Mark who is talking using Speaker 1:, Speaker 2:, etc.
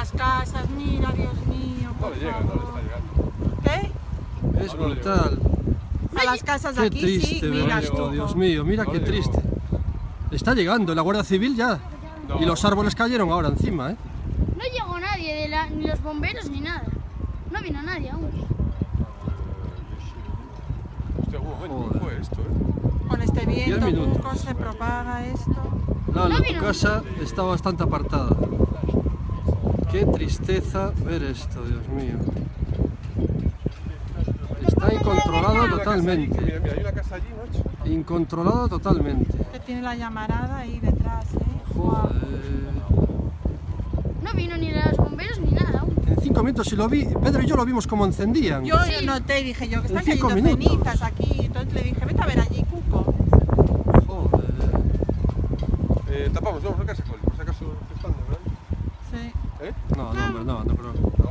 Speaker 1: las casas, mira, Dios mío,
Speaker 2: No le llega, no le está llegando.
Speaker 1: ¿Qué?
Speaker 3: Es brutal.
Speaker 1: A las casas de
Speaker 3: Qué
Speaker 1: aquí
Speaker 3: triste
Speaker 1: sí, mira
Speaker 3: esto. Dios mío, mira
Speaker 2: No
Speaker 3: qué triste. Está llegando la Guardia Civil ya.
Speaker 2: No.
Speaker 3: Y los árboles cayeron ahora encima, ¿eh?
Speaker 4: No llegó nadie, de la- ni los bomberos ni nada. No vino nadie aún.
Speaker 2: Hostia, un momento,
Speaker 3: Joder.
Speaker 2: ¿qué fue esto, eh?
Speaker 1: Con este viento. Cuco, se propaga esto.
Speaker 3: Lalo,
Speaker 4: No
Speaker 3: tu
Speaker 4: vino.
Speaker 3: casa está bastante apartada. Qué tristeza ver esto, Dios mío. Está incontrolado totalmente.
Speaker 2: Mira, mira, hay una casa allí, macho.
Speaker 3: Incontrolado totalmente.
Speaker 1: Que tiene la llamarada ahí detrás, ¿eh?
Speaker 3: Joder.
Speaker 4: No vino ni los bomberos ni nada aún.
Speaker 3: En cinco minutos, si lo vi, Pedro y yo lo vimos como encendían.
Speaker 1: Yo
Speaker 4: Sí.
Speaker 1: noté y dije yo que
Speaker 3: En
Speaker 1: están
Speaker 3: cinco
Speaker 1: cayendo
Speaker 3: minutos.
Speaker 1: cenizas aquí. Entonces le dije, vete a ver allí, Cuco.
Speaker 3: Joder.
Speaker 2: Eh, tapamos, vamos a casa, Coli, por si acaso se están, ¿verdad?
Speaker 1: Sí.
Speaker 2: ¿Eh?
Speaker 3: No, no, no, no.
Speaker 2: No.